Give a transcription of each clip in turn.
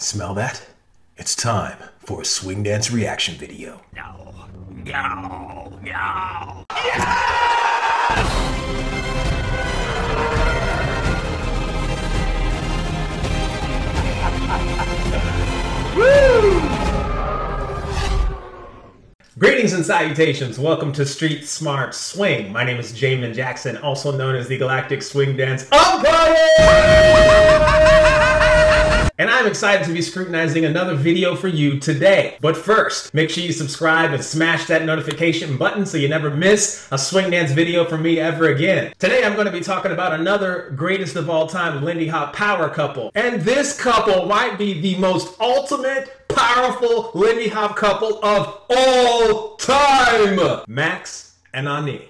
Smell that? It's time for a swing dance reaction video. No, no, no. Greetings and salutations. Welcome to Street Smart Swing. My name is Jamin Jackson, also known as the Galactic Swing Dance Umpire! And I'm excited to be scrutinizing another video for you today. But first, make sure you subscribe and smash that notification button so you never miss a swing dance video from me ever again. Today I'm going to be talking about another greatest of all time Lindy Hop power couple. And this couple might be the most ultimate powerful Lindy Hop couple of all time. Max and Annie.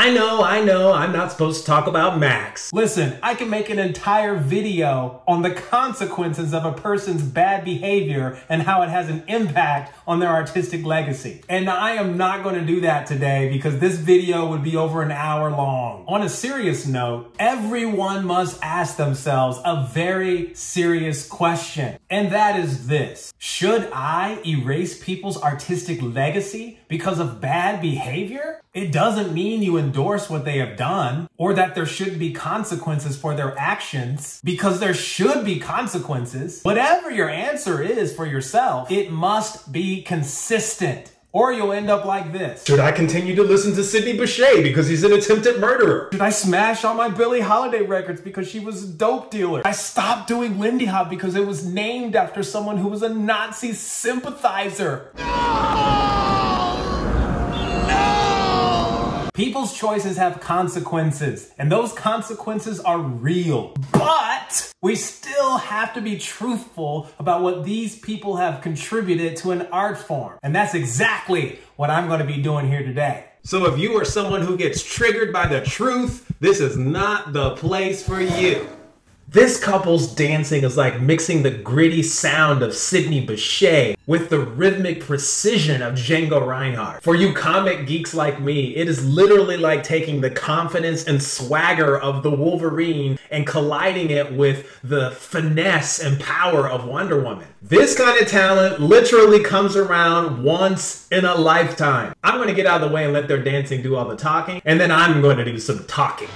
I know, I know, I'm not supposed to talk about Max. Listen, I can make an entire video on the consequences of a person's bad behavior and how it has an impact on their artistic legacy. And I am not going to do that today because this video would be over an hour long. On a serious note, everyone must ask themselves a very serious question. And that is this. Should I erase people's artistic legacy because of bad behavior? It doesn't mean you endorse what they have done or that there should be consequences for their actions because there should be consequences. Whatever your answer is for yourself, it must be consistent. Or you'll end up like this. Should I continue to listen to Sidney Bechet because he's an attempted murderer? Should I smash all my Billie Holiday records because she was a dope dealer? I stopped doing Lindy Hop because it was named after someone who was a Nazi sympathizer. People's choices have consequences, and those consequences are real. But we still have to be truthful about what these people have contributed to an art form. And that's exactly what I'm going to be doing here today. So if you are someone who gets triggered by the truth, this is not the place for you. This couple's dancing is like mixing the gritty sound of Sidney Bechet with the rhythmic precision of Django Reinhardt. For you comic geeks like me, it is literally like taking the confidence and swagger of the Wolverine and colliding it with the finesse and power of Wonder Woman. This kind of talent literally comes around once in a lifetime. I'm to get out of the way and let their dancing do all the talking, and then I'm to do some talking.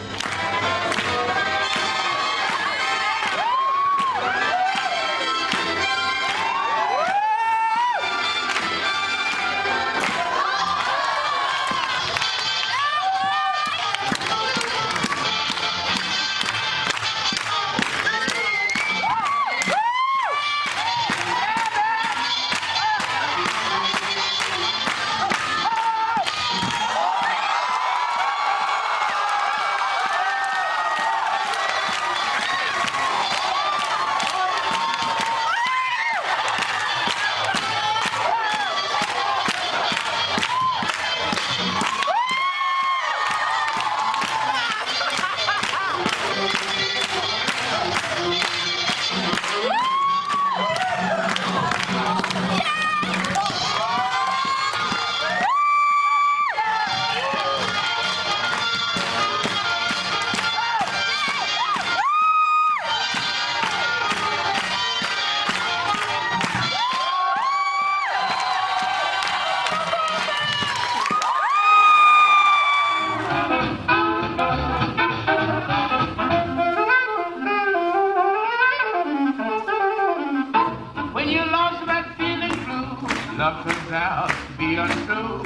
Out be untrue.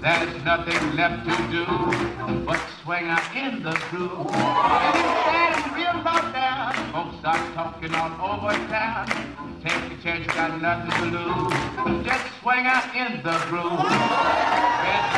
There's nothing left to do but swing out in the groove. And it's sad and real low down. Folks start talking all over town. Take a chance, got nothing to lose. Just swing out in the groove.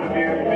Thank you.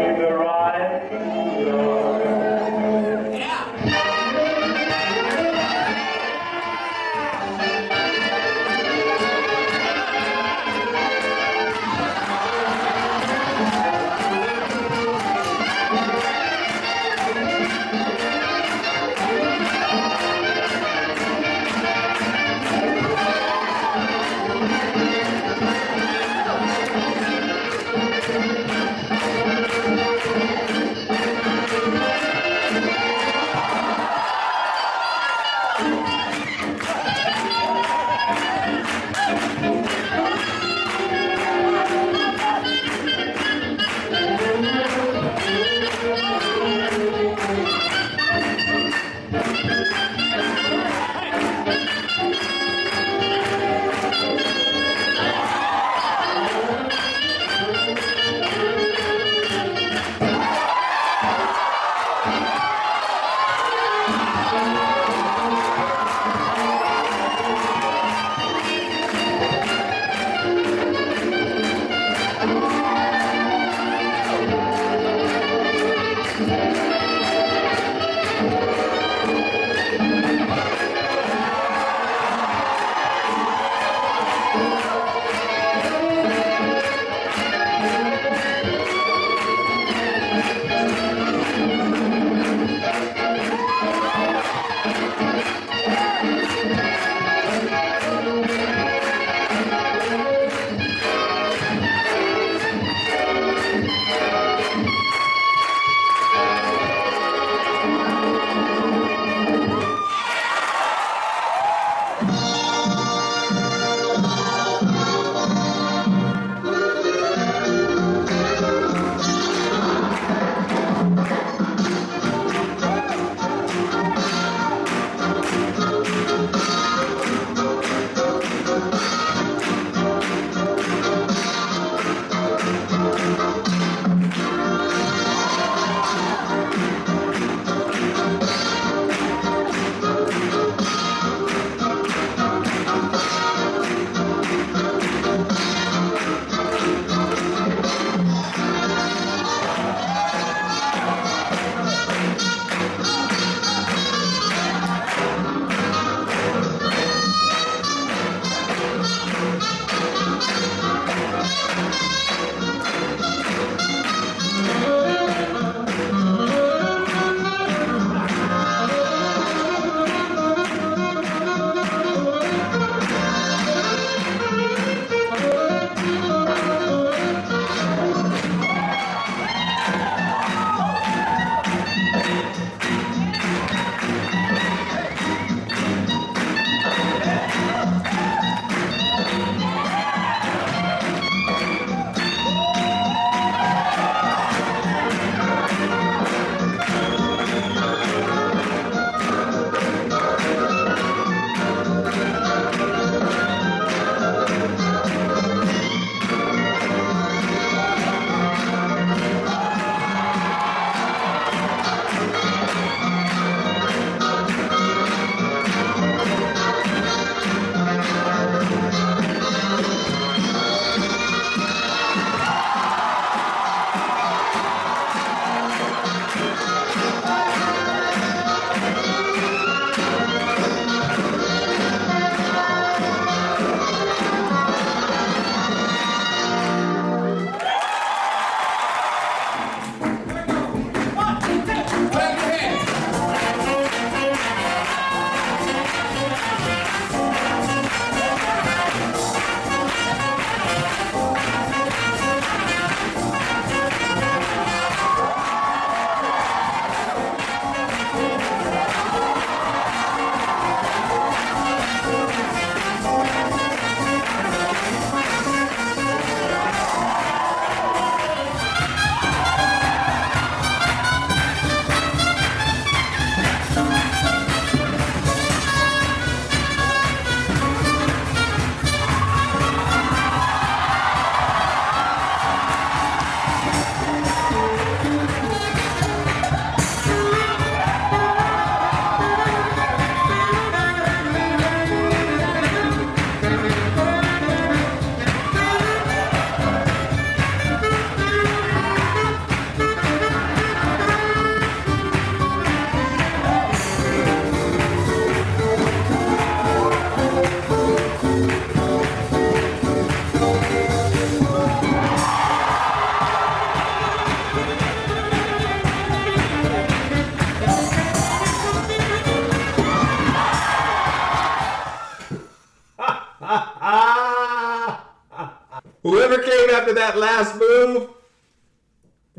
That last move,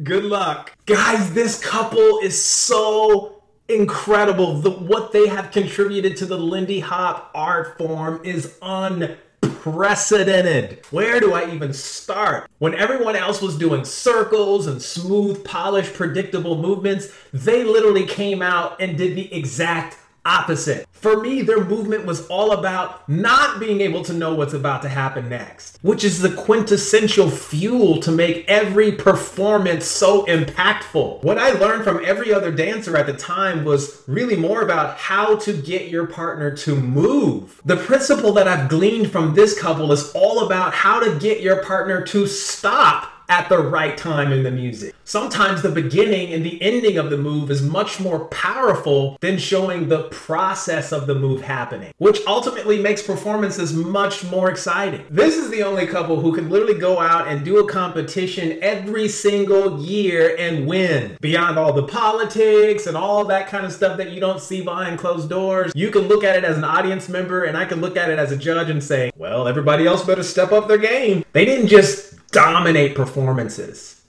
good luck. Guys, this couple is so incredible. The, what they have contributed to the Lindy Hop art form is unprecedented. Where do I even start? When everyone else was doing circles and smooth, polished, predictable movements, they literally came out and did the exact opposite. For me, their movement was all about not being able to know what's about to happen next, which is the quintessential fuel to make every performance so impactful. What I learned from every other dancer at the time was really more about how to get your partner to move. The principle that I've gleaned from this couple is all about how to get your partner to stop at the right time in the music. Sometimes the beginning and the ending of the move is much more powerful than showing the process of the move happening, which ultimately makes performances much more exciting. This is the only couple who can literally go out and do a competition every single year and win. Beyond all the politics and all that kind of stuff that you don't see behind closed doors, you can look at it as an audience member and I can look at it as a judge and say, well, everybody else better step up their game. They didn't just dominate performances.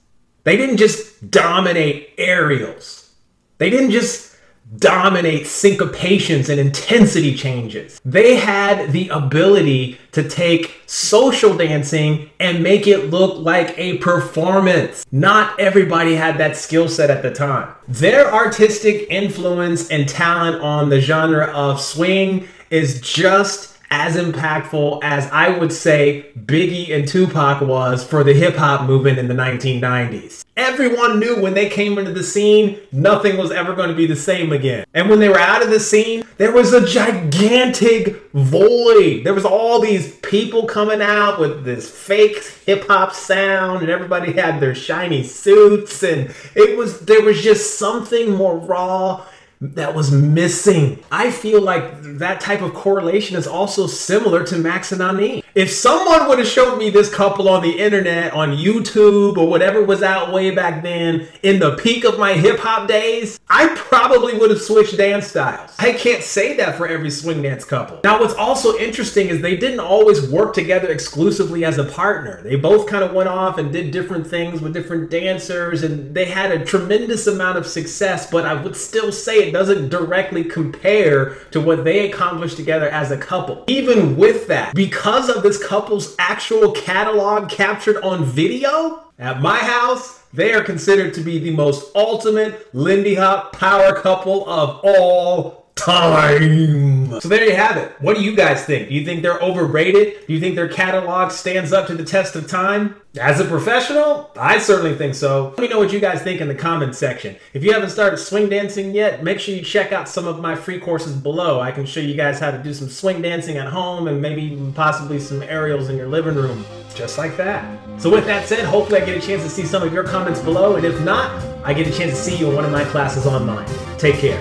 They didn't just dominate aerials. They didn't just dominate syncopations and intensity changes. They had the ability to take social dancing and make it look like a performance. Not everybody had that skill set at the time. Their artistic influence and talent on the genre of swing is just as impactful as I would say Biggie and Tupac was for the hip hop movement in the 1990s. Everyone knew when they came into the scene, nothing was ever going to be the same again. And when they were out of the scene, there was a gigantic void. There was all these people coming out with this fake hip hop sound and everybody had their shiny suits and it was there was just something more raw that was missing. I feel like that type of correlation is also similar to Max and Annie. If someone would have showed me this couple on the internet, on YouTube, or whatever was out way back then, in the peak of my hip hop days, I probably would have switched dance styles. I can't say that for every swing dance couple. Now, what's also interesting is they didn't always work together exclusively as a partner. They both kind of went off and did different things with different dancers, and they had a tremendous amount of success, but I would still say it doesn't directly compare to what they accomplished together as a couple. Even with that, because of this couple's actual catalog captured on video, at my house, they are considered to be the most ultimate Lindy Hop power couple of all time. So there you have it. What do you guys think? Do you think they're overrated? Do you think their catalog stands up to the test of time? As a professional, I certainly think so. Let me know what you guys think in the comments section. If you haven't started swing dancing yet, make sure you check out some of my free courses below. I can show you guys how to do some swing dancing at home and maybe even possibly some aerials in your living room. Just like that. So with that said, hopefully I get a chance to see some of your comments below, and if not, I get a chance to see you in one of my classes online. Take care.